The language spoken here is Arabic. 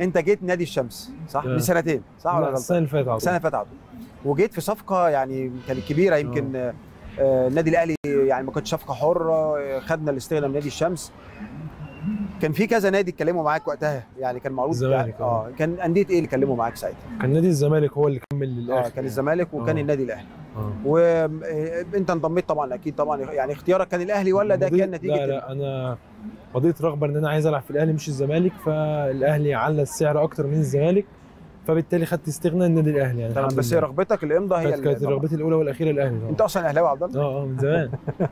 انت جيت نادي الشمس صح. من سنتين صح ولا لا، غلطان؟ السنة اللي فاتت السنة اللي فاتت. وجيت في صفقة يعني كانت كبيرة يمكن آه، آه، النادي الأهلي يعني ما كانتش صفقة حرة آه، خدنا الاستغنى من نادي الشمس كان في كذا نادي اتكلموا معاك وقتها يعني كان معروض الزمالك، يعني آه كان أندية إيه اللي كلموا معاك ساعتها؟ كان نادي الزمالك هو اللي كمل للآخر آه كان الزمالك وكان آه. النادي الأهلي آه. وانت انضميت طبعا أكيد طبعا يعني اختيارك كان الأهلي ولا ده كان نتيجة لا لا أنا قضيت رغبه إن أنا عايز ألعب في الأهلي مش الزمالك فالأهلي على السعر أكتر من الزمالك فبالتالي خدت استغناء النادي الأهلي يعني الحمد بس لله. رغبتك الإمضاء هي كانت طبعاً. رغبتي الأولى والأخيرة الأهلي طبعا أنت أصلا أهلاوي يا عبد الله آه آه من زمان